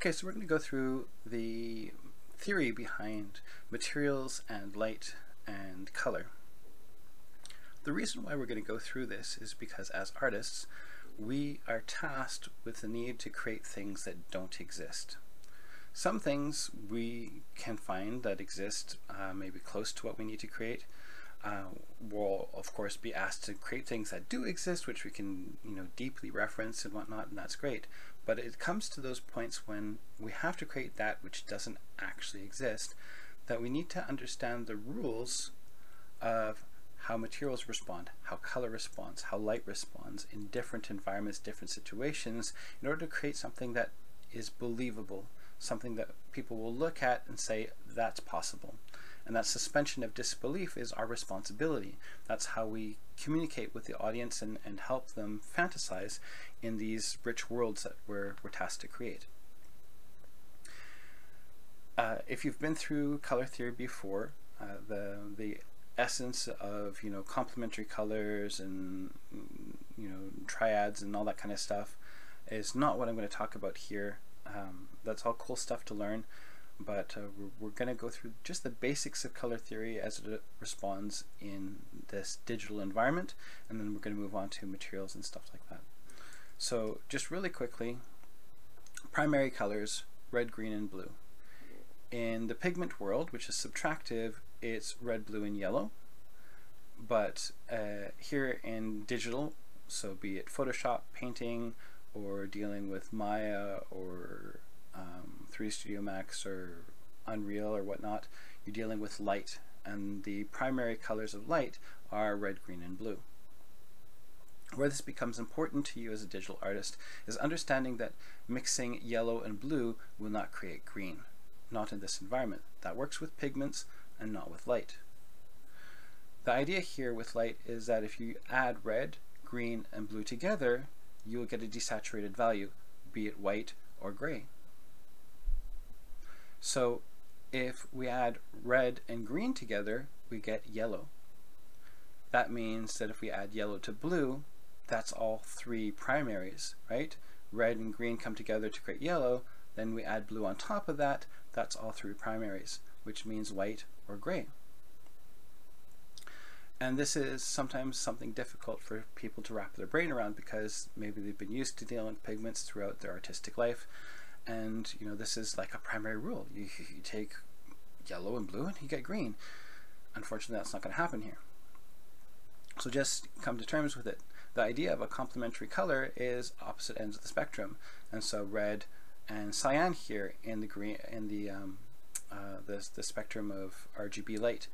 Okay, so we're going to go through the theory behind materials and light and color. The reason why we're going to go through this is because as artists, we are tasked with the need to create things that don't exist. Some things we can find that exist uh, maybe close to what we need to create. Uh, we'll of course be asked to create things that do exist, which we can you know deeply reference and whatnot, and that's great. But it comes to those points when we have to create that which doesn't actually exist, that we need to understand the rules of how materials respond, how color responds, how light responds in different environments, different situations, in order to create something that is believable, something that people will look at and say, that's possible. And that suspension of disbelief is our responsibility. That's how we communicate with the audience and, and help them fantasize in these rich worlds that we're, we're tasked to create. Uh, if you've been through color theory before, uh, the, the essence of you know complementary colors and you know triads and all that kind of stuff is not what I'm going to talk about here. Um, that's all cool stuff to learn, but uh, we're, we're going to go through just the basics of color theory as it responds in this digital environment, and then we're going to move on to materials and stuff like that. So just really quickly, primary colors, red, green, and blue. In the pigment world, which is subtractive, it's red, blue, and yellow. But uh, here in digital, so be it Photoshop, painting, or dealing with Maya or um, 3 Studio Max or Unreal or whatnot, you're dealing with light. And the primary colors of light are red, green, and blue. Where this becomes important to you as a digital artist is understanding that mixing yellow and blue will not create green, not in this environment. That works with pigments and not with light. The idea here with light is that if you add red, green, and blue together, you will get a desaturated value, be it white or gray. So if we add red and green together, we get yellow. That means that if we add yellow to blue, that's all three primaries, right? Red and green come together to create yellow, then we add blue on top of that, that's all three primaries, which means white or gray. And this is sometimes something difficult for people to wrap their brain around because maybe they've been used to dealing with pigments throughout their artistic life. And you know, this is like a primary rule. You, you take yellow and blue and you get green. Unfortunately, that's not going to happen here. So just come to terms with it. The idea of a complementary color is opposite ends of the spectrum. And so red and cyan here in the green in the um, uh, the, the spectrum of RGB light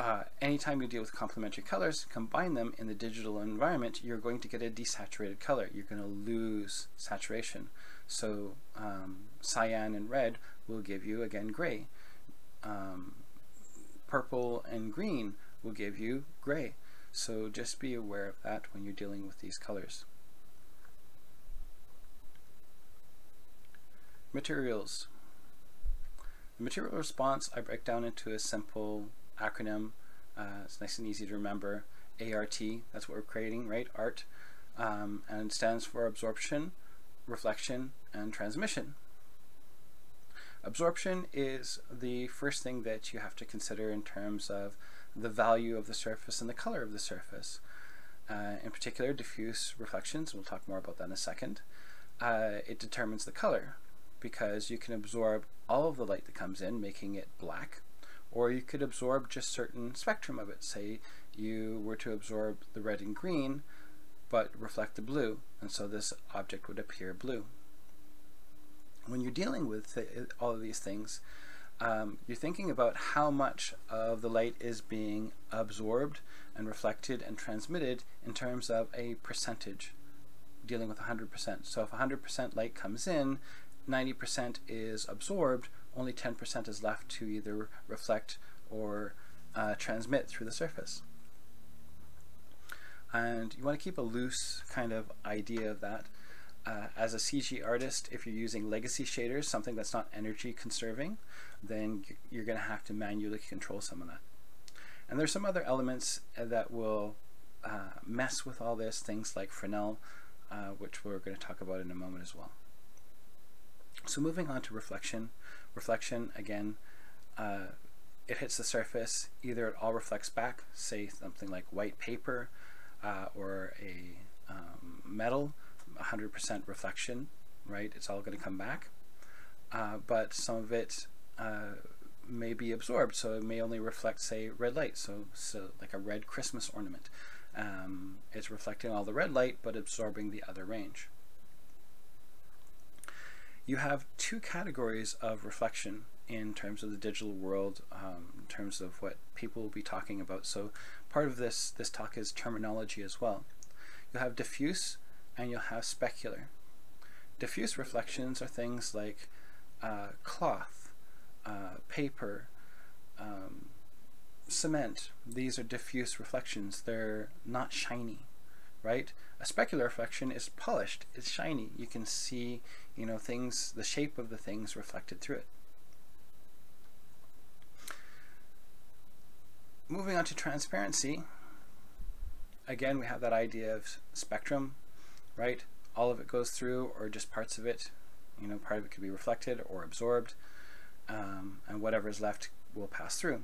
uh, anytime you deal with complementary colors, combine them in the digital environment, you're going to get a desaturated color. You're going to lose saturation. So um, cyan and red will give you, again, gray. Um, purple and green will give you gray. So just be aware of that when you're dealing with these colors. Materials. The material response I break down into a simple acronym. Uh, it's nice and easy to remember. ART, that's what we're creating, right? Art. Um, and stands for absorption, reflection, and transmission. Absorption is the first thing that you have to consider in terms of the value of the surface and the color of the surface. Uh, in particular, diffuse reflections, we'll talk more about that in a second. Uh, it determines the color because you can absorb all of the light that comes in, making it black, or you could absorb just certain spectrum of it. Say you were to absorb the red and green, but reflect the blue, and so this object would appear blue. When you're dealing with all of these things, um, you're thinking about how much of the light is being absorbed and reflected and transmitted in terms of a percentage, dealing with 100%. So if 100% light comes in, 90% is absorbed, only 10% is left to either reflect or uh, transmit through the surface. And you want to keep a loose kind of idea of that. Uh, as a CG artist, if you're using legacy shaders, something that's not energy conserving, then you're going to have to manually control some of that. And there's some other elements uh, that will uh, mess with all this, things like Fresnel, uh, which we're going to talk about in a moment as well. So moving on to reflection. Reflection, again, uh, it hits the surface, either it all reflects back, say something like white paper uh, or a um, metal, 100% reflection, right? It's all going to come back. Uh, but some of it uh, may be absorbed, so it may only reflect, say, red light, so, so like a red Christmas ornament. Um, it's reflecting all the red light, but absorbing the other range. You have two categories of reflection in terms of the digital world, um, in terms of what people will be talking about. So part of this, this talk is terminology as well. You'll have diffuse and you'll have specular. Diffuse reflections are things like uh, cloth, uh, paper, um, cement. These are diffuse reflections. They're not shiny, right? A specular reflection is polished. It's shiny. You can see, you know, things, the shape of the things reflected through it. Moving on to transparency, again we have that idea of spectrum, right? All of it goes through or just parts of it, you know, part of it could be reflected or absorbed, um, and whatever is left will pass through.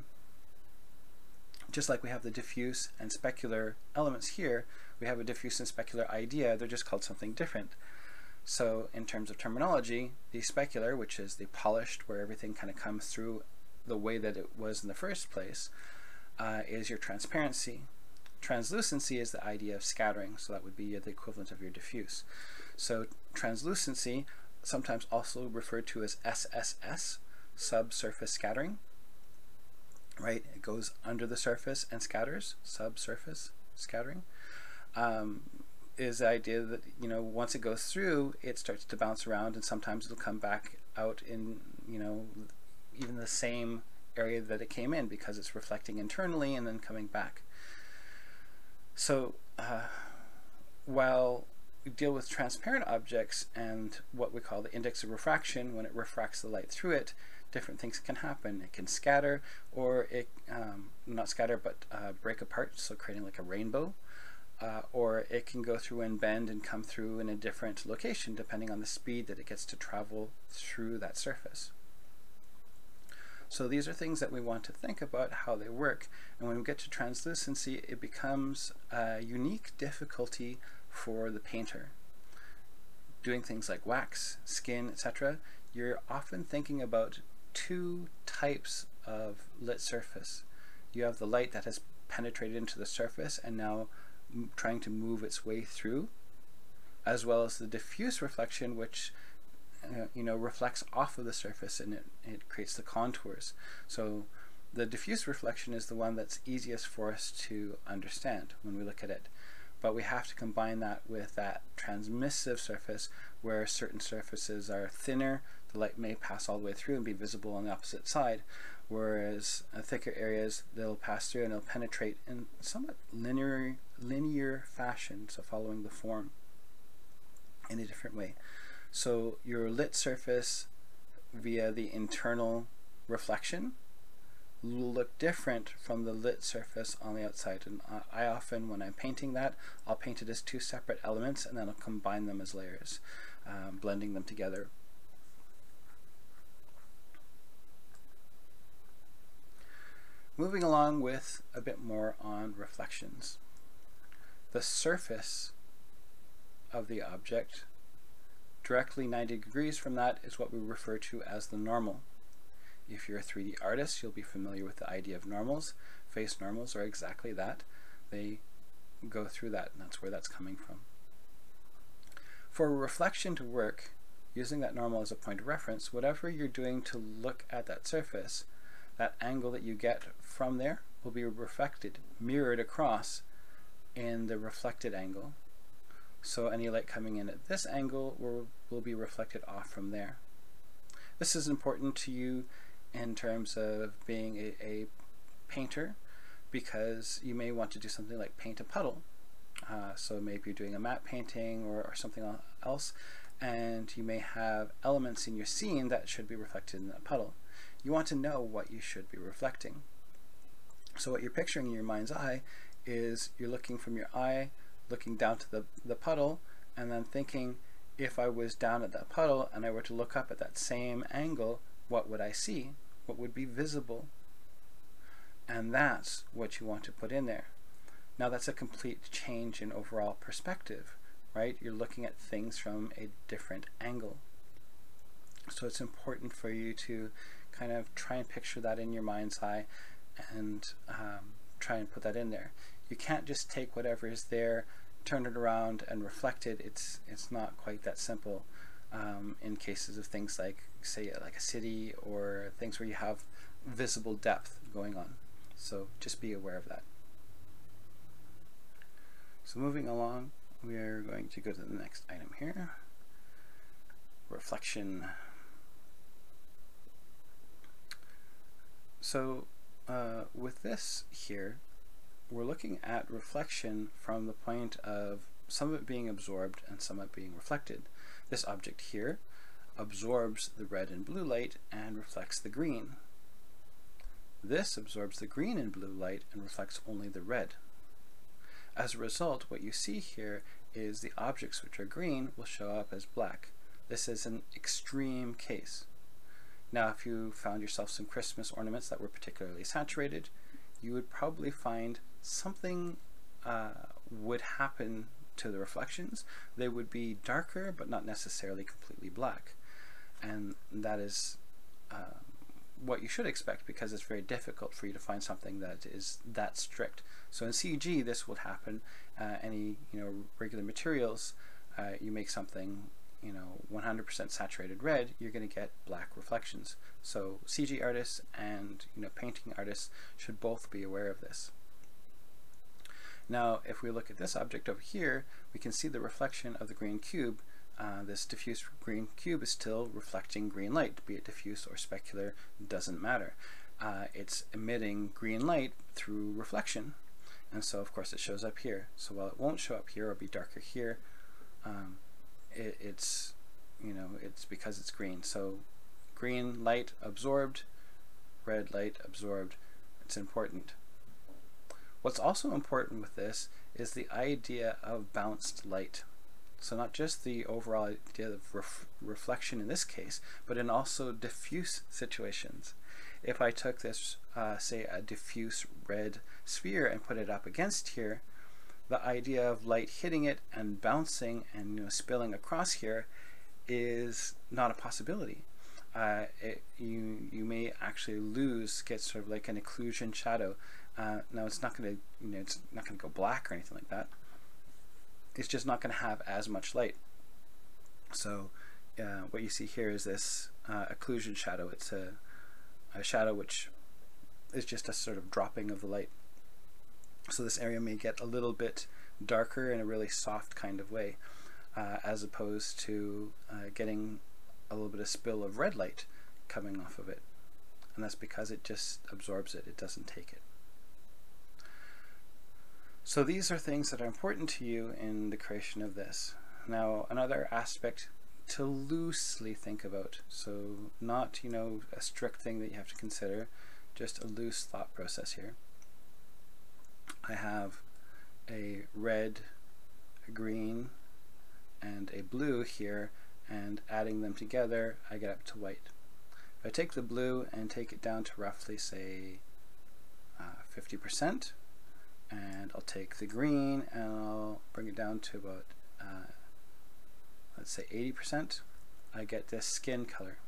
Just like we have the diffuse and specular elements here, we have a diffuse and specular idea, they're just called something different. So in terms of terminology, the specular, which is the polished, where everything kind of comes through the way that it was in the first place, uh, is your transparency. Translucency is the idea of scattering, so that would be the equivalent of your diffuse. So translucency, sometimes also referred to as SSS, subsurface scattering, right? It goes under the surface and scatters, subsurface scattering, um, is the idea that, you know, once it goes through, it starts to bounce around and sometimes it'll come back out in, you know, even the same area that it came in because it's reflecting internally and then coming back. So uh, while we deal with transparent objects and what we call the index of refraction, when it refracts the light through it, different things can happen. It can scatter or it, um, not scatter, but uh, break apart, so creating like a rainbow. Uh, or it can go through and bend and come through in a different location depending on the speed that it gets to travel through that surface. So these are things that we want to think about how they work. And when we get to translucency, it becomes a unique difficulty for the painter. Doing things like wax, skin, etc., you're often thinking about two types of lit surface. You have the light that has penetrated into the surface and now trying to move its way through, as well as the diffuse reflection, which uh, you know, reflects off of the surface and it, it creates the contours. So the diffuse reflection is the one that's easiest for us to understand when we look at it. But we have to combine that with that transmissive surface where certain surfaces are thinner, the light may pass all the way through and be visible on the opposite side, whereas uh, thicker areas they'll pass through and they'll penetrate in somewhat linear, linear fashion, so following the form in a different way. So your lit surface via the internal reflection will look different from the lit surface on the outside. And I often, when I'm painting that, I'll paint it as two separate elements and then I'll combine them as layers, um, blending them together. Moving along with a bit more on reflections. The surface of the object Directly 90 degrees from that is what we refer to as the normal. If you're a 3D artist, you'll be familiar with the idea of normals. Face normals are exactly that. They go through that, and that's where that's coming from. For reflection to work, using that normal as a point of reference, whatever you're doing to look at that surface, that angle that you get from there will be reflected, mirrored across in the reflected angle so any light coming in at this angle will, will be reflected off from there. This is important to you in terms of being a, a painter because you may want to do something like paint a puddle. Uh, so maybe you're doing a matte painting or, or something else and you may have elements in your scene that should be reflected in that puddle. You want to know what you should be reflecting. So what you're picturing in your mind's eye is you're looking from your eye looking down to the, the puddle and then thinking if I was down at that puddle and I were to look up at that same angle, what would I see? What would be visible? And that's what you want to put in there. Now that's a complete change in overall perspective, right? You're looking at things from a different angle. So it's important for you to kind of try and picture that in your mind's eye and um, try and put that in there. You can't just take whatever is there, turn it around and reflect it. It's, it's not quite that simple um, in cases of things like, say, like a city or things where you have visible depth going on. So just be aware of that. So moving along, we are going to go to the next item here. Reflection. So uh, with this here, we're looking at reflection from the point of some of it being absorbed and some of it being reflected. This object here absorbs the red and blue light and reflects the green. This absorbs the green and blue light and reflects only the red. As a result, what you see here is the objects which are green will show up as black. This is an extreme case. Now, if you found yourself some Christmas ornaments that were particularly saturated, you would probably find something uh, would happen to the reflections. They would be darker, but not necessarily completely black. And that is uh, what you should expect because it's very difficult for you to find something that is that strict. So in CG, this will happen. Uh, any you know regular materials, uh, you make something you know 100% saturated red, you're going to get black reflections. So CG artists and you know painting artists should both be aware of this. Now, if we look at this object over here, we can see the reflection of the green cube. Uh, this diffuse green cube is still reflecting green light, be it diffuse or specular, doesn't matter. Uh, it's emitting green light through reflection, and so of course it shows up here. So while it won't show up here or be darker here, um, it, it's you know it's because it's green. So green light absorbed, red light absorbed. It's important. What's also important with this is the idea of bounced light. So not just the overall idea of ref reflection in this case, but in also diffuse situations. If I took this, uh, say, a diffuse red sphere and put it up against here, the idea of light hitting it and bouncing and you know, spilling across here is not a possibility. Uh, it, you you may actually lose get sort of like an occlusion shadow. Uh, now it's not going to you know it's not going to go black or anything like that. It's just not going to have as much light. So uh, what you see here is this uh, occlusion shadow. It's a, a shadow which is just a sort of dropping of the light. So this area may get a little bit darker in a really soft kind of way, uh, as opposed to uh, getting a little bit of spill of red light coming off of it. And that's because it just absorbs it, it doesn't take it. So these are things that are important to you in the creation of this. Now another aspect to loosely think about, so not you know a strict thing that you have to consider, just a loose thought process here. I have a red, a green, and a blue here, and adding them together, I get up to white. If I take the blue and take it down to roughly, say, 50%, uh, and I'll take the green and I'll bring it down to about, uh, let's say 80%, I get this skin color.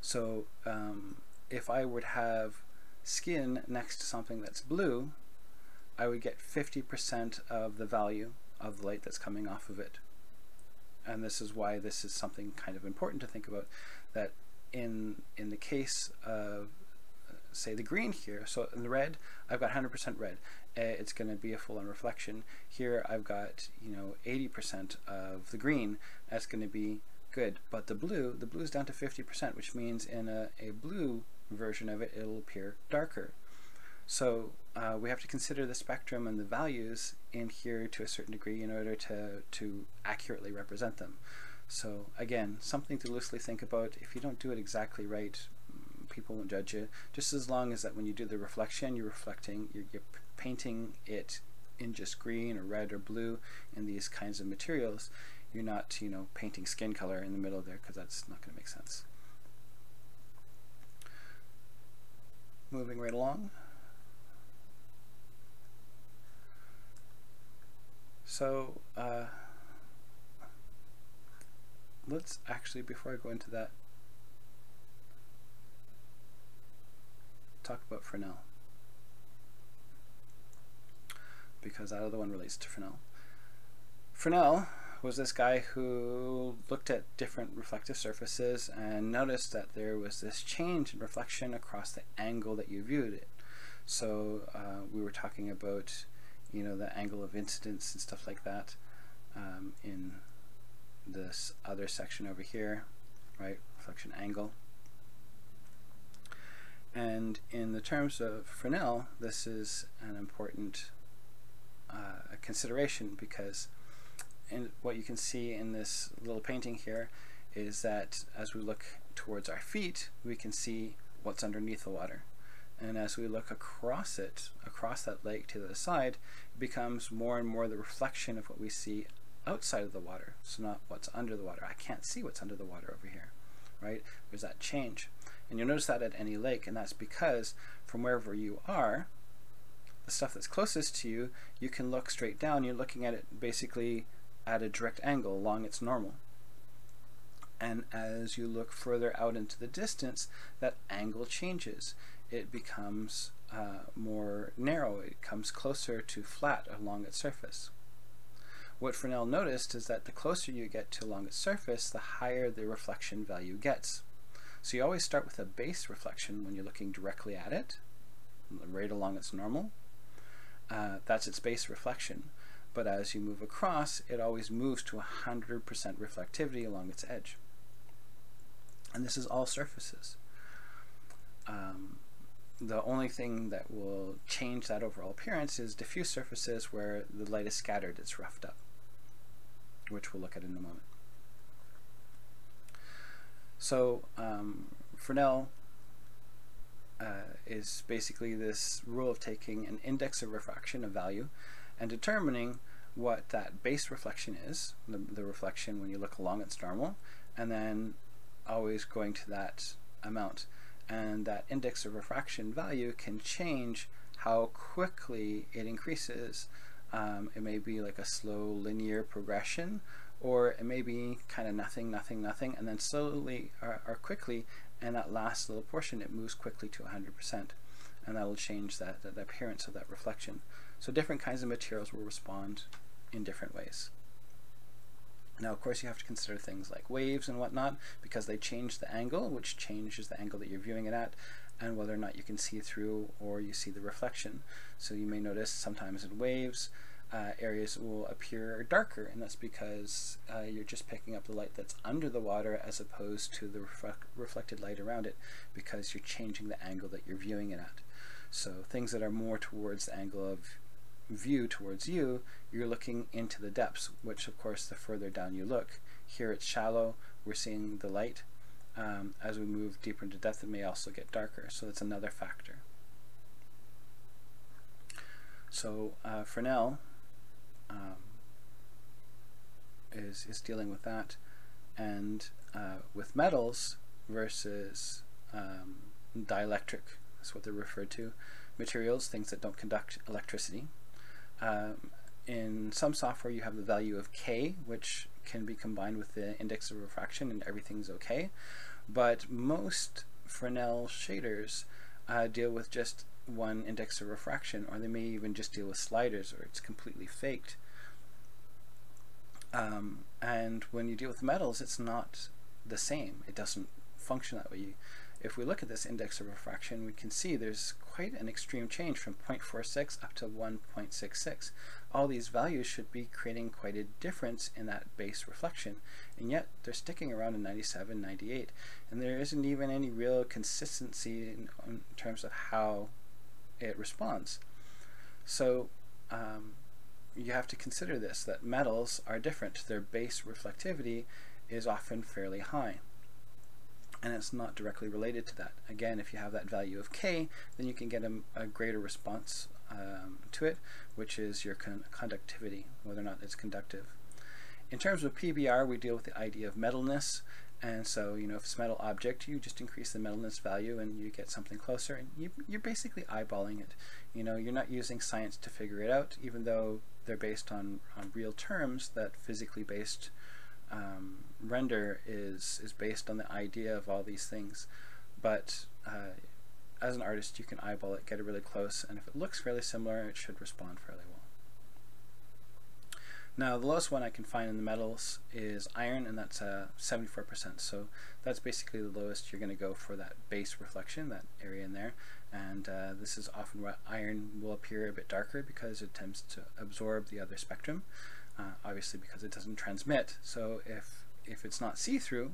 So um, if I would have skin next to something that's blue, I would get 50% of the value of the light that's coming off of it. And this is why this is something kind of important to think about, that in, in the case of, say, the green here, so in the red, I've got 100% red. Eh, it's going to be a full-on reflection. Here I've got, you know, 80% of the green. That's going to be good. But the blue, the blue is down to 50%, which means in a, a blue version of it, it'll appear darker. So uh, we have to consider the spectrum and the values in here to a certain degree in order to, to accurately represent them. So again, something to loosely think about. If you don't do it exactly right, people won't judge you. Just as long as that when you do the reflection, you're reflecting, you're, you're painting it in just green or red or blue in these kinds of materials, you're not, you know, painting skin color in the middle there because that's not going to make sense. Moving right along. So uh, let's actually, before I go into that, talk about Fresnel. Because that other one relates to Fresnel. Fresnel was this guy who looked at different reflective surfaces and noticed that there was this change in reflection across the angle that you viewed it. So uh, we were talking about you know, the angle of incidence and stuff like that um, in this other section over here, right, reflection angle. And in the terms of Fresnel, this is an important uh, consideration because in what you can see in this little painting here is that as we look towards our feet, we can see what's underneath the water. And as we look across it, across that lake to the side, it becomes more and more the reflection of what we see outside of the water. So not what's under the water. I can't see what's under the water over here, right? There's that change. And you'll notice that at any lake, and that's because from wherever you are, the stuff that's closest to you, you can look straight down. You're looking at it basically at a direct angle along its normal. And as you look further out into the distance, that angle changes it becomes uh, more narrow. It comes closer to flat along its surface. What Fresnel noticed is that the closer you get to along its surface, the higher the reflection value gets. So you always start with a base reflection when you're looking directly at it, right along its normal. Uh, that's its base reflection. But as you move across, it always moves to 100% reflectivity along its edge. And this is all surfaces. Um, the only thing that will change that overall appearance is diffuse surfaces where the light is scattered, it's roughed up, which we'll look at in a moment. So um, Fresnel uh, is basically this rule of taking an index of refraction, of value, and determining what that base reflection is, the, the reflection when you look along its normal, and then always going to that amount and that index of refraction value can change how quickly it increases. Um, it may be like a slow linear progression or it may be kind of nothing, nothing, nothing, and then slowly or, or, quickly, and that last little portion, it moves quickly to 100%, and that will change that, the appearance of that reflection. So different kinds of materials will respond in different ways. Now, of course, you have to consider things like waves and whatnot because they change the angle, which changes the angle that you're viewing it at, and whether or not you can see through or you see the reflection. So you may notice sometimes in waves, uh, areas will appear darker, and that's because uh, you're just picking up the light that's under the water as opposed to the reflected light around it because you're changing the angle that you're viewing it at. So things that are more towards the angle of view towards you, you're looking into the depths, which of course the further down you look. Here it's shallow, we're seeing the light. Um, as we move deeper into depth, it may also get darker, so that's another factor. So uh, Fresnel um, is, is dealing with that. And uh, with metals versus um, dielectric, that's what they're referred to, materials, things that don't conduct electricity, um, in some software you have the value of k, which can be combined with the index of refraction and everything's okay. But most Fresnel shaders uh, deal with just one index of refraction, or they may even just deal with sliders, or it's completely faked. Um, and when you deal with metals, it's not the same. It doesn't function that way if we look at this index of refraction, we can see there's quite an extreme change from 0.46 up to 1.66. All these values should be creating quite a difference in that base reflection, and yet they're sticking around in 97, 98, and there isn't even any real consistency in, in terms of how it responds. So um, you have to consider this, that metals are different. Their base reflectivity is often fairly high and it's not directly related to that. Again, if you have that value of k, then you can get a, a greater response um, to it, which is your con conductivity, whether or not it's conductive. in terms of PBR, we deal with the idea of metalness. And so, you know, if it's a metal object, you just increase the metalness value and you get something closer. And you, you're basically eyeballing it. You know, you're not using science to figure it out, even though they're based on, on real terms that physically based um, render is, is based on the idea of all these things. But uh, as an artist, you can eyeball it, get it really close, and if it looks fairly similar, it should respond fairly well. Now the lowest one I can find in the metals is iron and that's uh, 74% so that's basically the lowest you're going to go for that base reflection, that area in there and uh, this is often where iron will appear a bit darker because it tends to absorb the other spectrum uh, obviously because it doesn't transmit. So if if it's not see-through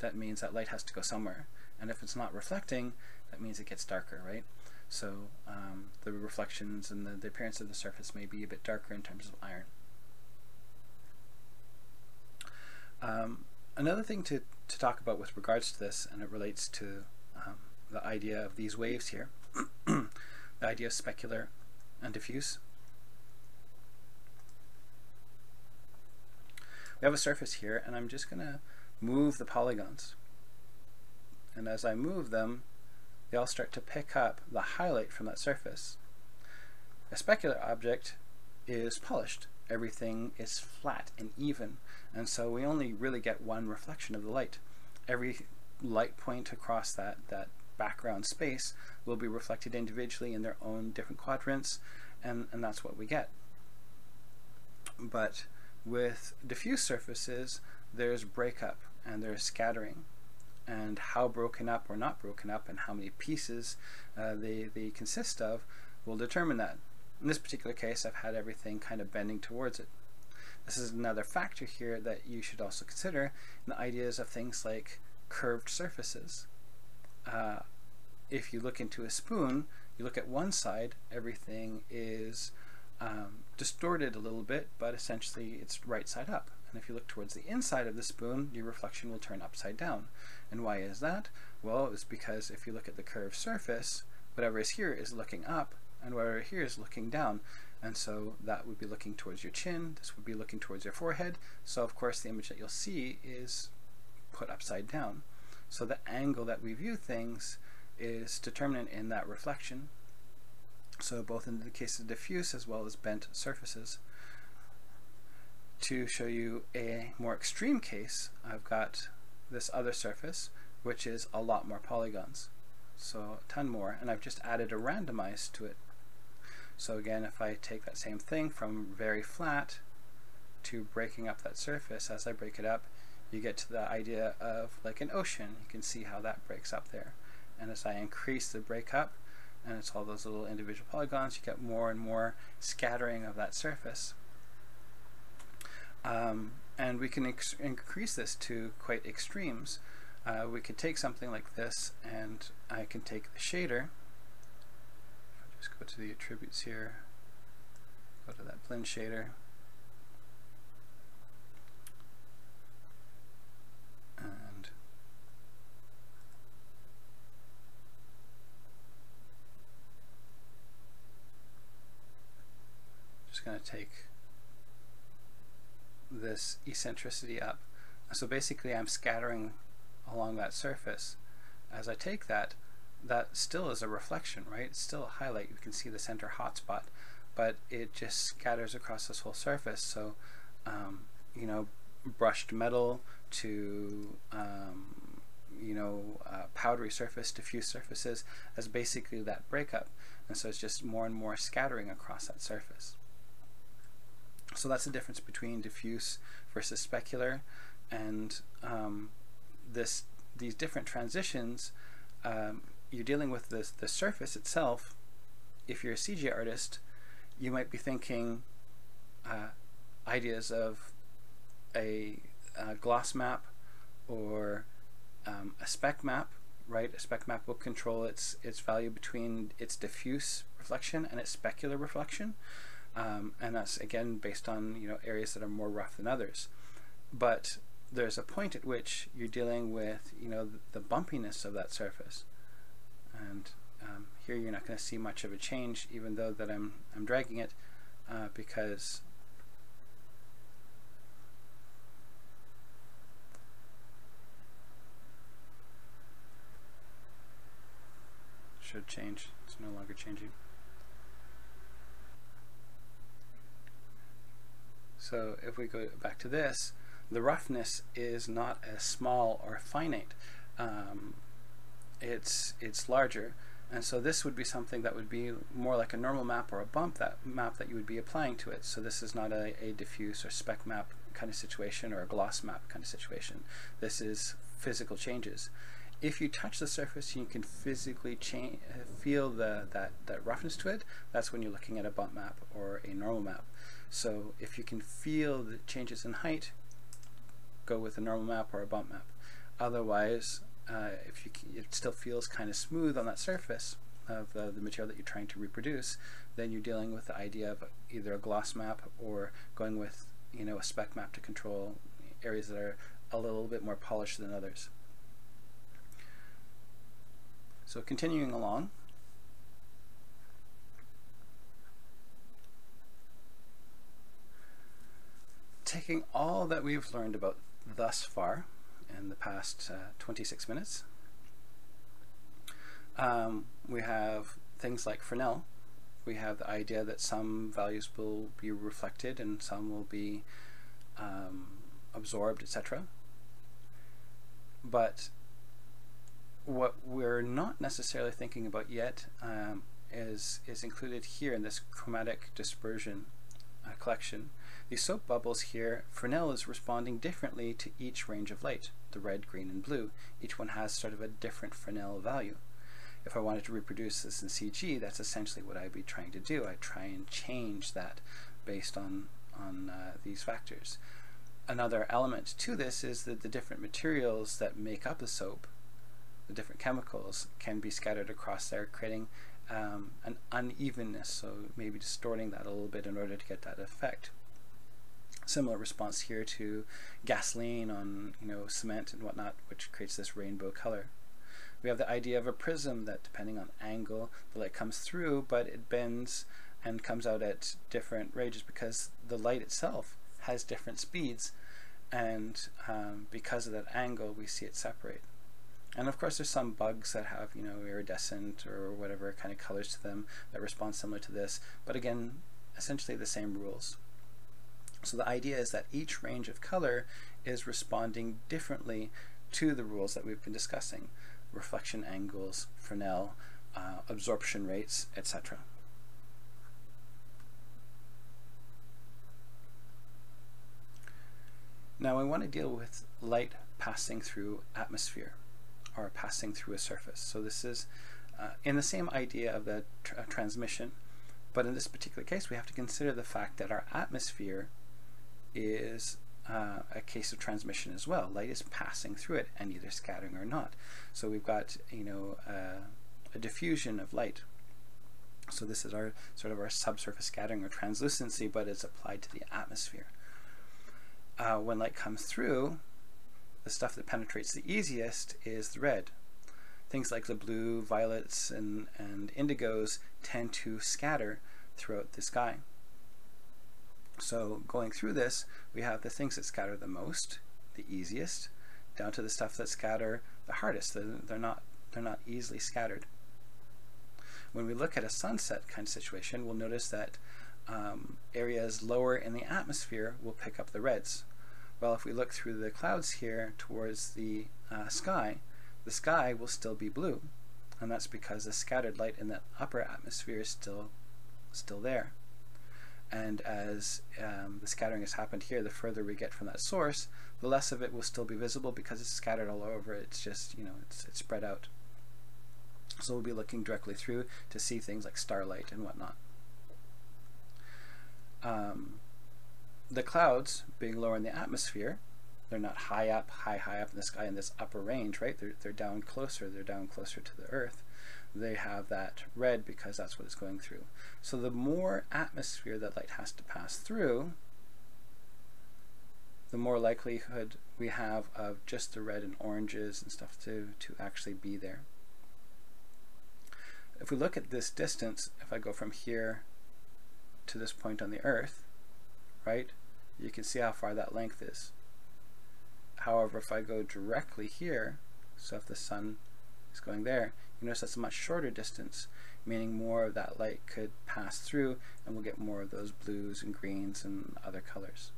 that means that light has to go somewhere. And if it's not reflecting that means it gets darker right? So um, the reflections and the, the appearance of the surface may be a bit darker in terms of iron. Um, another thing to, to talk about with regards to this, and it relates to um, the idea of these waves here, the idea of specular and diffuse. We have a surface here, and I'm just going to move the polygons. And as I move them, they all start to pick up the highlight from that surface. A specular object is polished. Everything is flat and even and so we only really get one reflection of the light. Every light point across that, that background space will be reflected individually in their own different quadrants and, and that's what we get. But with diffuse surfaces there's breakup and there's scattering and how broken up or not broken up and how many pieces uh, they, they consist of will determine that. In this particular case I've had everything kind of bending towards it. This is another factor here that you should also consider in the ideas of things like curved surfaces. Uh, if you look into a spoon, you look at one side, everything is um, distorted a little bit, but essentially it's right side up. And if you look towards the inside of the spoon, your reflection will turn upside down. And why is that? Well, it's because if you look at the curved surface, whatever is here is looking up, and whatever here is looking down. And so that would be looking towards your chin, this would be looking towards your forehead. So of course the image that you'll see is put upside down. So the angle that we view things is determinant in that reflection. So both in the case of diffuse as well as bent surfaces. To show you a more extreme case, I've got this other surface which is a lot more polygons. So a ton more, and I've just added a randomize to it so again, if I take that same thing from very flat to breaking up that surface, as I break it up, you get to the idea of like an ocean. You can see how that breaks up there. And as I increase the breakup, and it's all those little individual polygons, you get more and more scattering of that surface. Um, and we can increase this to quite extremes. Uh, we could take something like this, and I can take the shader, just go to the attributes here, go to that Blinn shader, and just going to take this eccentricity up. So basically I'm scattering along that surface. As I take that, that still is a reflection, right? It's still a highlight. You can see the center hotspot, but it just scatters across this whole surface. So, um, you know, brushed metal to, um, you know, uh, powdery surface, diffuse surfaces as basically that breakup. And so it's just more and more scattering across that surface. So that's the difference between diffuse versus specular and um, this these different transitions um, you're dealing with the, the surface itself, if you're a CG artist, you might be thinking uh, ideas of a, a, gloss map or um, a spec map, right? A spec map will control its, its value between its diffuse reflection and its specular reflection. Um, and that's again based on you know areas that are more rough than others. But there's a point at which you're dealing with you know the, bumpiness of that surface, and um, here you're not going to see much of a change, even though that I'm I'm dragging it, uh, because should change. It's no longer changing. So if we go back to this, the roughness is not as small or finite. Um, it's it's larger, and so this would be something that would be more like a normal map or a bump that map that you would be applying to it. So this is not a, a diffuse or spec map kind of situation or a gloss map kind of situation. This is physical changes. If you touch the surface, you can physically change, feel the that that roughness to it. That's when you're looking at a bump map or a normal map. So if you can feel the changes in height, go with a normal map or a bump map. Otherwise, uh, if you can, it still feels kind of smooth on that surface of uh, the material that you're trying to reproduce, then you're dealing with the idea of either a gloss map or going with you know a spec map to control areas that are a little bit more polished than others. So continuing along, taking all that we've learned about thus far in the past uh, 26 minutes, um, we have things like Fresnel. We have the idea that some values will be reflected and some will be um, absorbed, etc. But what we're not necessarily thinking about yet um, is, is included here in this chromatic dispersion collection. These soap bubbles here, Fresnel is responding differently to each range of light, the red, green, and blue. Each one has sort of a different Fresnel value. If I wanted to reproduce this in CG, that's essentially what I'd be trying to do. I'd try and change that based on, on uh, these factors. Another element to this is that the different materials that make up the soap, the different chemicals, can be scattered across there, creating um, an unevenness, so maybe distorting that a little bit in order to get that effect. Similar response here to gasoline on you know cement and whatnot, which creates this rainbow color. We have the idea of a prism that depending on angle, the light comes through, but it bends and comes out at different ranges because the light itself has different speeds and um, because of that angle we see it separate. And of course there's some bugs that have, you know, iridescent or whatever kind of colors to them that respond similar to this, but again, essentially the same rules. So the idea is that each range of color is responding differently to the rules that we've been discussing. Reflection angles, Fresnel, uh, absorption rates, etc. Now I want to deal with light passing through atmosphere or passing through a surface. So this is uh, in the same idea of the tr transmission, but in this particular case we have to consider the fact that our atmosphere is uh, a case of transmission as well. Light is passing through it and either scattering or not. So we've got you know uh, a diffusion of light. So this is our sort of our subsurface scattering or translucency, but it's applied to the atmosphere. Uh, when light comes through, the stuff that penetrates the easiest is the red. Things like the blue, violets, and, and indigos tend to scatter throughout the sky. So going through this, we have the things that scatter the most, the easiest, down to the stuff that scatter the hardest. They're, not, they're not easily scattered. When we look at a sunset kind of situation, we'll notice that um, areas lower in the atmosphere will pick up the reds. Well, if we look through the clouds here towards the uh, sky, the sky will still be blue. And that's because the scattered light in the upper atmosphere is still, still there. And as um, the scattering has happened here, the further we get from that source, the less of it will still be visible because it's scattered all over. It's just, you know, it's, it's spread out. So we'll be looking directly through to see things like starlight and whatnot. Um, the clouds being lower in the atmosphere, they're not high up, high, high up in the sky in this upper range, right? They're, they're down closer, they're down closer to the earth. They have that red because that's what it's going through. So the more atmosphere that light has to pass through, the more likelihood we have of just the red and oranges and stuff to, to actually be there. If we look at this distance, if I go from here to this point on the earth, right, you can see how far that length is. However, if I go directly here, so if the sun is going there, you notice that's a much shorter distance, meaning more of that light could pass through and we'll get more of those blues and greens and other colors.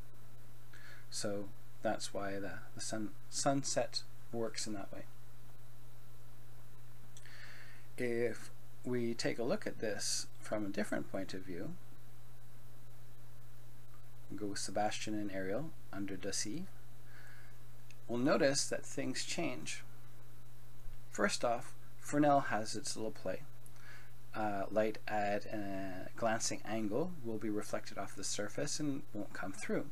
So that's why the, the sun, sunset works in that way. If we take a look at this from a different point of view, we'll go with Sebastian and Ariel Under the Sea, we'll notice that things change. First off, Fresnel has its little play. Uh, light at a glancing angle will be reflected off the surface and won't come through.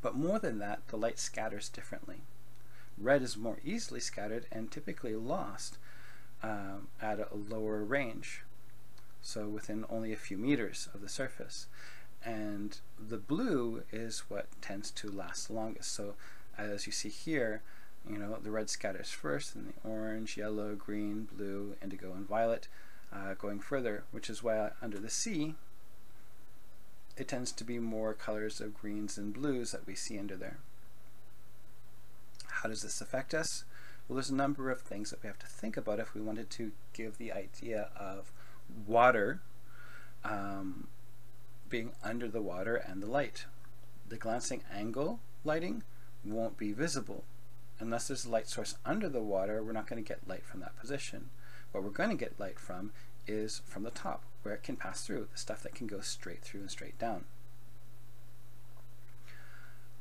But more than that, the light scatters differently. Red is more easily scattered and typically lost um, at a lower range, so within only a few meters of the surface. And the blue is what tends to last the longest. So as you see here, you know, the red scatters first, and the orange, yellow, green, blue, indigo, and violet uh, going further, which is why under the sea, it tends to be more colors of greens and blues that we see under there. How does this affect us? Well, there's a number of things that we have to think about if we wanted to give the idea of water um, being under the water and the light. The glancing angle lighting won't be visible. Unless there's a light source under the water, we're not going to get light from that position. What we're going to get light from is from the top, where it can pass through, the stuff that can go straight through and straight down.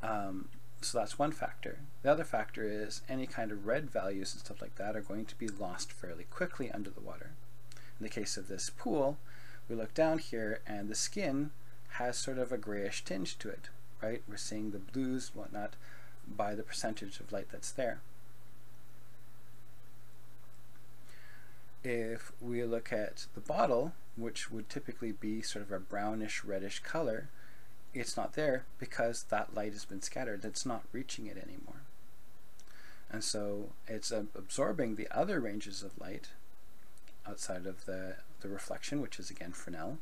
Um, so that's one factor. The other factor is any kind of red values and stuff like that are going to be lost fairly quickly under the water. In the case of this pool, we look down here and the skin has sort of a grayish tinge to it, right? We're seeing the blues whatnot by the percentage of light that's there. If we look at the bottle, which would typically be sort of a brownish reddish color, it's not there because that light has been scattered. It's not reaching it anymore. And so it's absorbing the other ranges of light outside of the, the reflection, which is again Fresnel.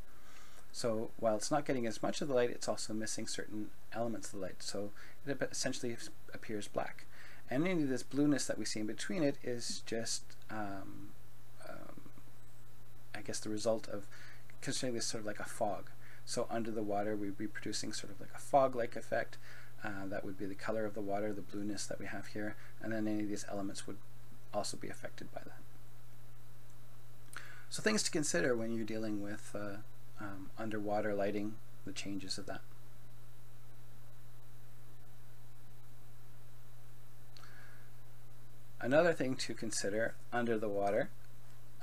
So while it's not getting as much of the light, it's also missing certain elements of the light. So it essentially appears black. And any of this blueness that we see in between it is just, um, um, I guess, the result of considering this sort of like a fog. So under the water, we'd be producing sort of like a fog-like effect. Uh, that would be the color of the water, the blueness that we have here, and then any of these elements would also be affected by that. So things to consider when you're dealing with uh, um, underwater lighting, the changes of that. Another thing to consider under the water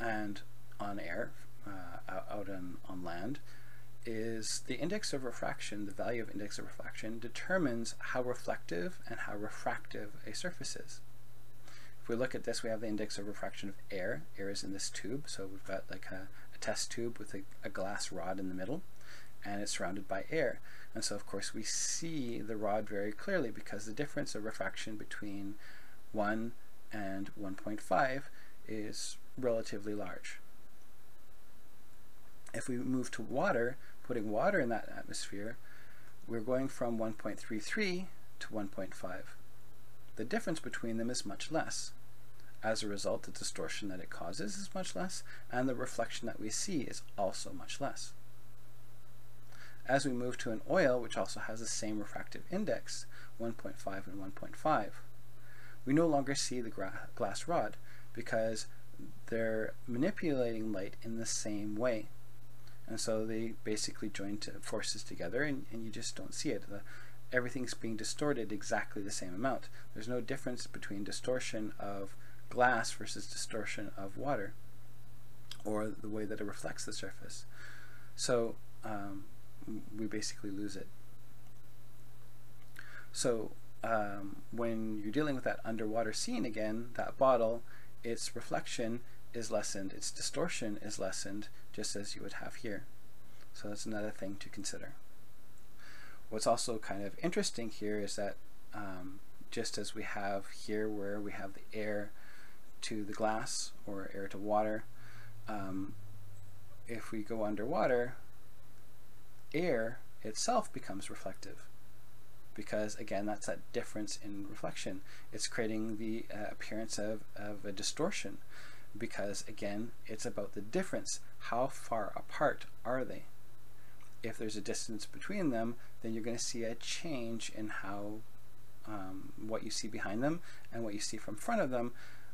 and on air, uh, out on, on land, is the index of refraction, the value of index of refraction, determines how reflective and how refractive a surface is. If we look at this, we have the index of refraction of air. Air is in this tube, so we've got like a, a test tube with a, a, glass rod in the middle, and it's surrounded by air. And so, of course, we see the rod very clearly because the difference of refraction between 1 and 1.5 is relatively large. If we move to water, putting water in that atmosphere, we're going from 1.33 to 1.5. The difference between them is much less. As a result, the distortion that it causes is much less, and the reflection that we see is also much less. As we move to an oil, which also has the same refractive index, 1.5 and 1.5, we no longer see the glass rod because they're manipulating light in the same way. And so they basically join to forces together and, and you just don't see it. The, everything's being distorted exactly the same amount. There's no difference between distortion of glass versus distortion of water or the way that it reflects the surface. So um, we basically lose it. So um, when you're dealing with that underwater scene again, that bottle, its reflection is lessened, its distortion is lessened, just as you would have here. So that's another thing to consider. What's also kind of interesting here is that um, just as we have here where we have the air to the glass or air to water, um, if we go underwater, air itself becomes reflective. because again that's that difference in reflection it's creating the uh, appearance of, of a distortion because again it's about the difference how far apart are they if there's a distance between them then you're going to see a change in how um, what you see behind them and what you see from front of them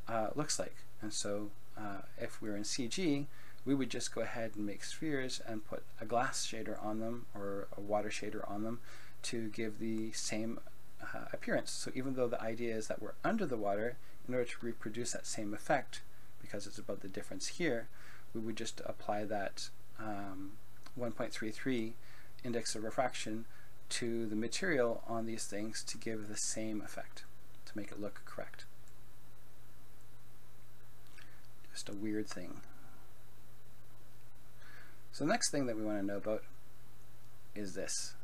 uh, looks like and so uh, if we we're in CG we would just go ahead and make spheres and put a glass shader on them or a water shader on them to give the same uh, appearance. So even though the idea is that we're under the water, in order to reproduce that same effect, because it's about the difference here, we would just apply that um, 1.33 index of refraction to the material on these things to give the same effect, to make it look correct. Just a weird thing. So the next thing that we want to know about is this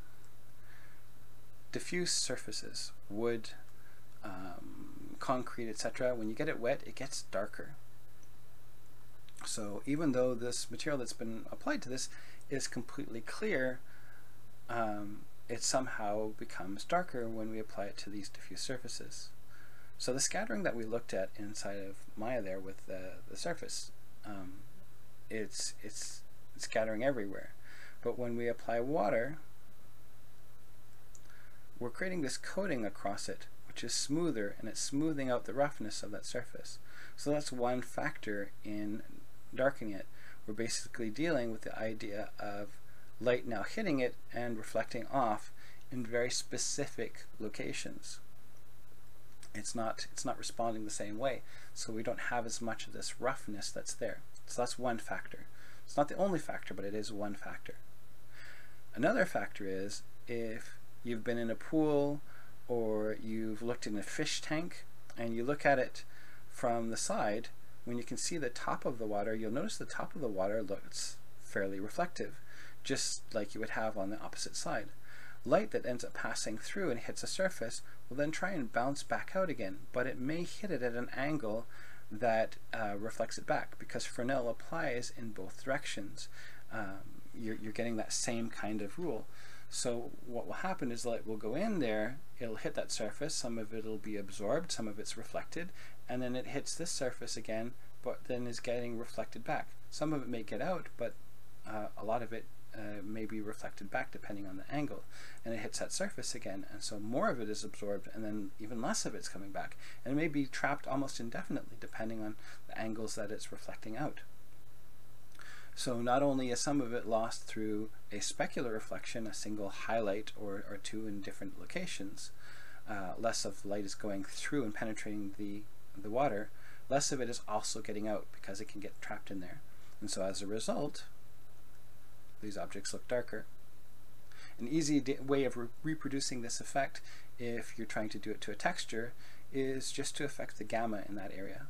diffuse surfaces, wood, um, concrete, etc., when you get it wet, it gets darker. So even though this material that's been applied to this is completely clear, um, it somehow becomes darker when we apply it to these diffuse surfaces. So the scattering that we looked at inside of Maya there with the, the surface, um, it's, it's scattering everywhere. But when we apply water, we're creating this coating across it, which is smoother, and it's smoothing out the roughness of that surface. So that's one factor in darkening it. We're basically dealing with the idea of light now hitting it and reflecting off in very specific locations. It's not, it's not responding the same way, so we don't have as much of this roughness that's there. So that's one factor. It's not the only factor, but it is one factor. Another factor is if you've been in a pool or you've looked in a fish tank and you look at it from the side, when you can see the top of the water, you'll notice the top of the water looks fairly reflective, just like you would have on the opposite side. Light that ends up passing through and hits a surface will then try and bounce back out again, but it may hit it at an angle that uh, reflects it back because Fresnel applies in both directions. Um, you're, you're getting that same kind of rule. So what will happen is light will go in there, it'll hit that surface, some of it will be absorbed, some of it's reflected, and then it hits this surface again, but then is getting reflected back. Some of it may get out, but uh, a lot of it uh, may be reflected back depending on the angle. And it hits that surface again, and so more of it is absorbed, and then even less of it's coming back. And it may be trapped almost indefinitely depending on the angles that it's reflecting out. So not only is some of it lost through a specular reflection, a single highlight or, or two in different locations, uh, less of light is going through and penetrating the, the water, less of it is also getting out because it can get trapped in there. And so as a result, these objects look darker. An easy way of re reproducing this effect, if you're trying to do it to a texture, is just to affect the gamma in that area.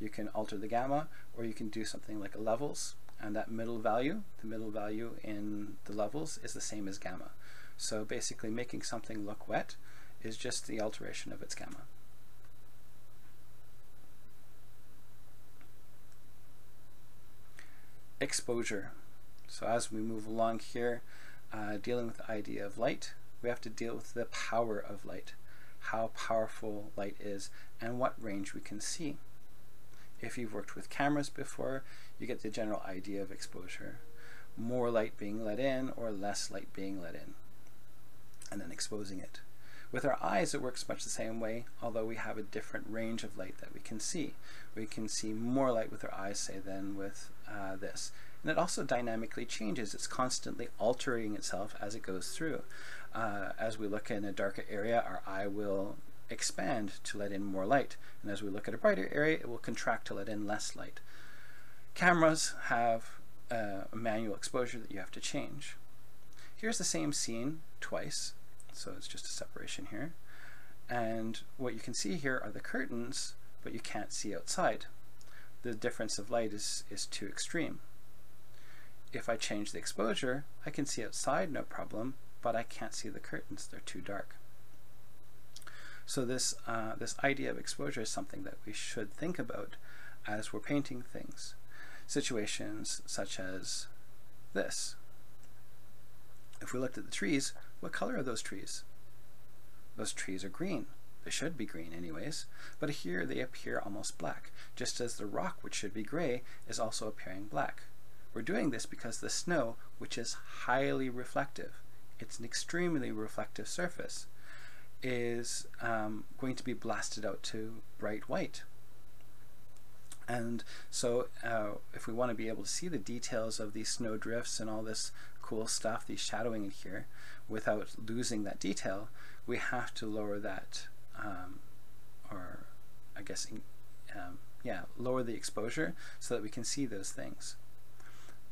You can alter the gamma, or you can do something like levels, and that middle value, the middle value in the levels is the same as gamma. So basically making something look wet is just the alteration of its gamma. Exposure. So as we move along here, uh, dealing with the idea of light, we have to deal with the power of light, how powerful light is, and what range we can see. If you've worked with cameras before, you get the general idea of exposure. More light being let in or less light being let in, and then exposing it. With our eyes, it works much the same way, although we have a different range of light that we can see. We can see more light with our eyes, say, than with uh, this. And it also dynamically changes. It's constantly altering itself as it goes through. Uh, as we look in a darker area, our eye will expand to let in more light. And as we look at a brighter area, it will contract to let in less light. Cameras have a manual exposure that you have to change. Here's the same scene twice, so it's just a separation here. And what you can see here are the curtains, but you can't see outside. The difference of light is, is too extreme. If I change the exposure, I can see outside no problem, but I can't see the curtains, they're too dark. So this, uh, this idea of exposure is something that we should think about as we're painting things. Situations such as this. If we looked at the trees, what color are those trees? those trees are green. They should be green anyways, but here they appear almost black, just as the rock, which should be gray, is also appearing black. We're doing this because the snow, which is highly reflective, it's an extremely reflective surface, is um, going to be blasted out to bright white. And so uh, if we want to be able to see the details of these snow drifts and all this cool stuff, these shadowing in here, without losing that detail, we have to lower that, um, or I guess, um, yeah, lower the exposure so that we can see those things.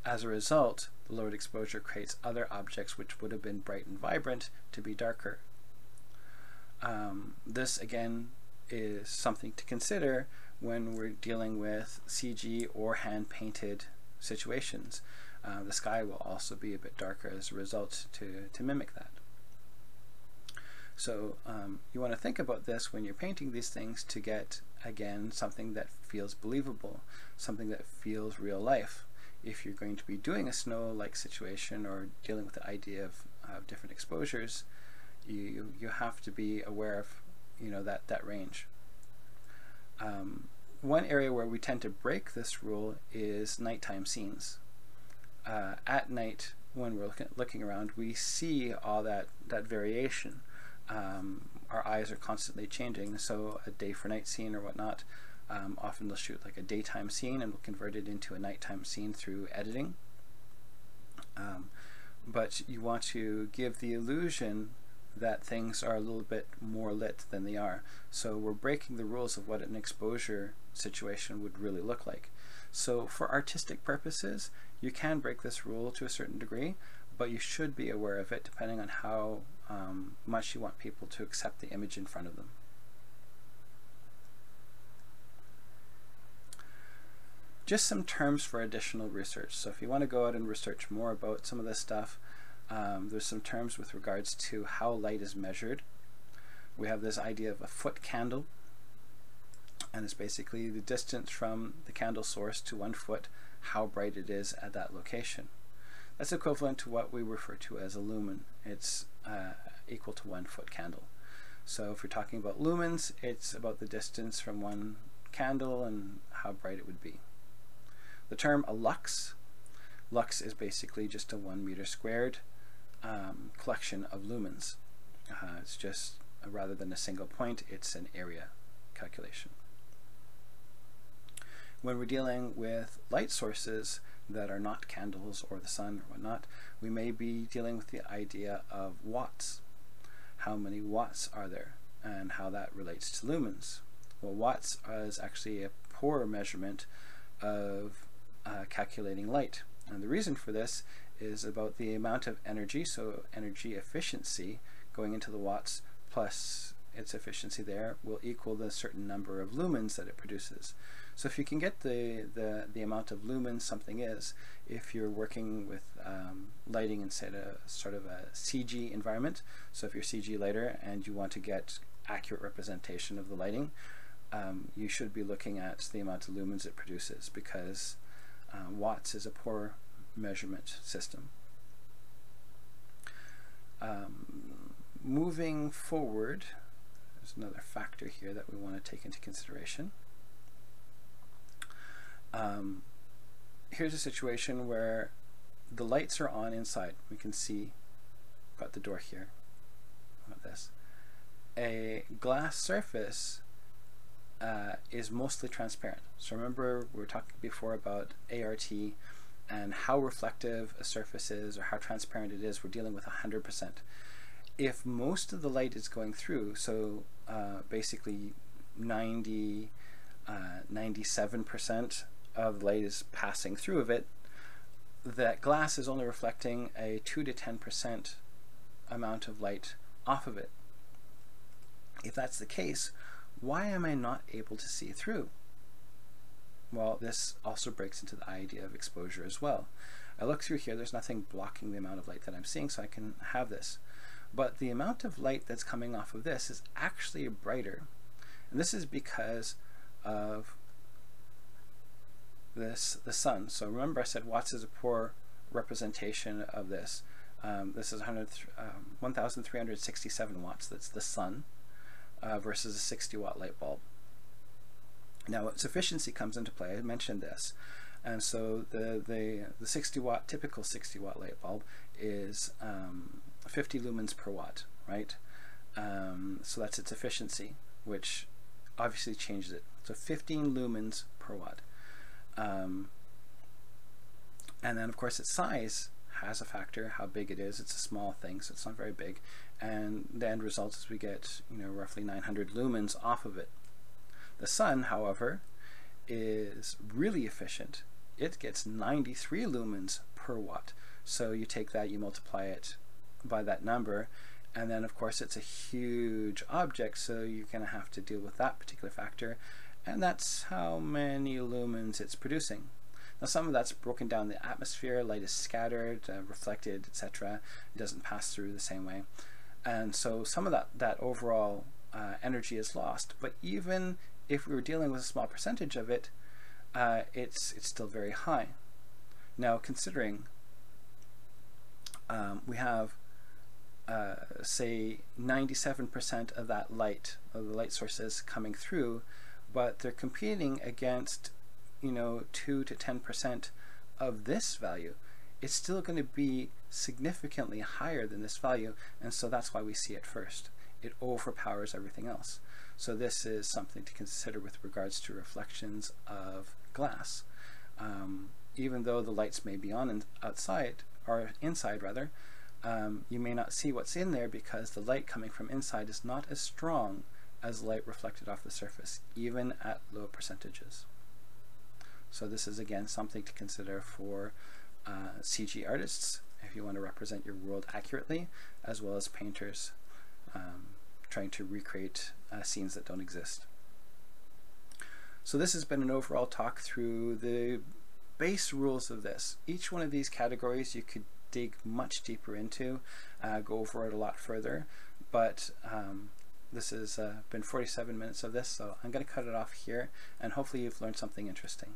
As a result, the lowered exposure creates other objects which would have been bright and vibrant to be darker. Um, this again is something to consider when we're dealing with CG or hand painted situations. Uh, the sky will also be a bit darker as a result to, to mimic that. So um, you want to think about this when you're painting these things to get, again, something that feels believable, something that feels real life. If you're going to be doing a snow-like situation or dealing with the idea of, different exposures, you, you have to be aware of you know that, that range. Um, one area where we tend to break this rule is nighttime scenes. Uh, at night, when we're looking, looking around, we see all that, that variation. Um, our eyes are constantly changing, so a day for night scene or whatnot, um, often they'll shoot like a daytime scene and we'll convert it into a nighttime scene through editing. Um, but you want to give the illusion that things are a little bit more lit than they are. So we're breaking the rules of what an exposure situation would really look like. So for artistic purposes, you can break this rule to a certain degree, but you should be aware of it depending on how um, much you want people to accept the image in front of them. Just some terms for additional research. So if you want to go out and research more about some of this stuff, um, there's some terms with regards to how light is measured. We have this idea of a foot candle, and it's basically the distance from the candle source to one foot, how bright it is at that location. That's equivalent to what we refer to as a lumen. It's uh, equal to one foot candle. So if we're talking about lumens, it's about the distance from one candle and how bright it would be. The term a lux, lux is basically just a one meter squared um, collection of lumens. Uh, it's just, rather than a single point, it's an area calculation. When we're dealing with light sources that are not candles or the sun or whatnot, we may be dealing with the idea of watts. How many watts are there and how that relates to lumens? Well, watts is actually a poor measurement of uh, calculating light. And the reason for this is about the amount of energy, so energy efficiency going into the watts plus its efficiency there will equal the certain number of lumens that it produces. So if you can get the, the, the amount of lumens something is, if you're working with um, lighting inside a sort of a CG environment, so if you're CG lighter and you want to get accurate representation of the lighting, um, you should be looking at the amount of lumens it produces because uh, watts is a poor measurement system. Um, moving forward, there's another factor here that we want to take into consideration. Um, here's a situation where the lights are on inside. We can see, got the door here, got this. A glass surface uh, is mostly transparent. So remember we were talking before about ART and how reflective a surface is or how transparent it is, we're dealing with 100%. If most of the light is going through, so uh, basically 90, 97% uh, of light is passing through of it, that glass is only reflecting a 2 to 10% amount of light off of it. If that's the case, why am I not able to see through? Well, this also breaks into the idea of exposure as well. I look through here, there's nothing blocking the amount of light that I'm seeing, so I can have this. But the amount of light that's coming off of this is actually brighter. And this is because of this the sun. So remember I said watts is a poor representation of this. Um, this is 100, um, 1,367 watts. That's the sun uh, versus a 60 watt light bulb. Now, its efficiency comes into play. I mentioned this. And so the, the, the 60 watt, typical 60 watt light bulb is um, 50 lumens per watt, right? Um, so that's its efficiency, which obviously changes it. So 15 lumens per watt. Um, and then of course its size has a factor, how big it is. It's a small thing, so it's not very big. And the end result is we get, you know, roughly 900 lumens off of it. The sun, however, is really efficient. It gets 93 lumens per watt. So you take that, you multiply it by that number, and then of course it's a huge object, so you're going to have to deal with that particular factor, and that's how many lumens it's producing. Now some of that's broken down the atmosphere, light is scattered, uh, reflected, etc. It doesn't pass through the same way. And so some of that, that overall uh, energy is lost. But even if we were dealing with a small percentage of it, uh, it's, it's still very high. Now considering um, we have uh, say 97% of that light, of the light sources coming through, but they're competing against you know 2 to 10% of this value. It's still going to be significantly higher than this value and so that's why we see it first. It overpowers everything else. So this is something to consider with regards to reflections of glass. Um, even though the lights may be on outside or inside rather um, you may not see what's in there because the light coming from inside is not as strong as light reflected off the surface even at low percentages so this is again something to consider for uh, CG artists if you want to represent your world accurately, as well as painters um, trying to recreate uh, scenes that don't exist. So this has been an overall talk through the base rules of this. Each one of these categories you could dig much deeper into, uh, go over it a lot further, but um, this has uh, been 47 minutes of this, so I'm going to cut it off here, and hopefully you've learned something interesting.